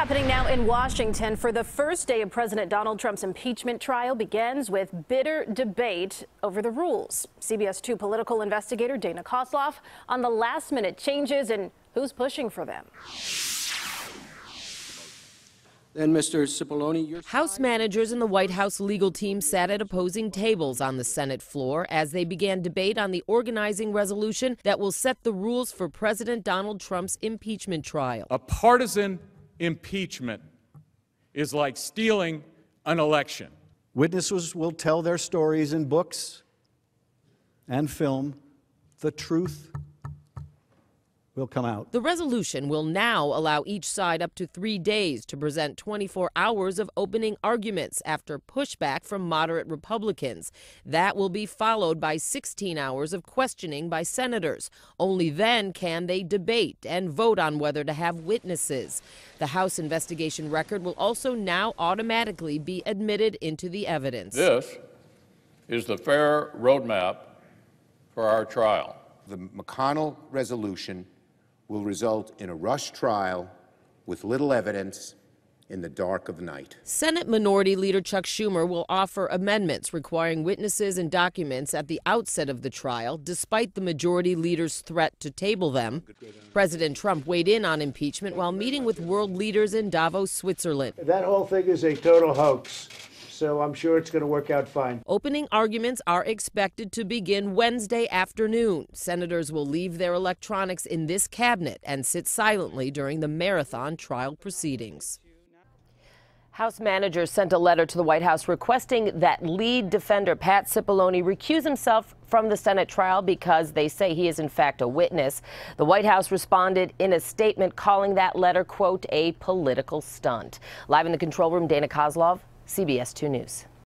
Happening now in Washington for the first day of President Donald Trump's impeachment trial begins with bitter debate over the rules. CBS 2 political investigator Dana Kozlov on the last minute changes and who's pushing for them. Then, Mr. Cipollone, your House managers and the White House legal team sat at opposing tables on the Senate floor as they began debate on the organizing resolution that will set the rules for President Donald Trump's impeachment trial. A partisan impeachment is like stealing an election. Witnesses will tell their stories in books and film. The truth will come out. The resolution will now allow each side up to three days to present 24 hours of opening arguments after pushback from moderate Republicans. That will be followed by 16 hours of questioning by senators. Only then can they debate and vote on whether to have witnesses. The House investigation record will also now automatically be admitted into the evidence. This is the fair roadmap for our trial. The McConnell resolution will result in a rush trial with little evidence in the dark of night. Senate Minority Leader Chuck Schumer will offer amendments requiring witnesses and documents at the outset of the trial, despite the majority leader's threat to table them. President Trump weighed in on impeachment while meeting with world leaders in Davos, Switzerland. That whole thing is a total hoax so I'm sure it's going to work out fine. Opening arguments are expected to begin Wednesday afternoon. Senators will leave their electronics in this cabinet and sit silently during the marathon trial proceedings. House managers sent a letter to the White House requesting that lead defender Pat Cipollone recuse himself from the Senate trial because they say he is in fact a witness. The White House responded in a statement calling that letter, quote, a political stunt. Live in the control room, Dana Kozlov, CBS 2 News.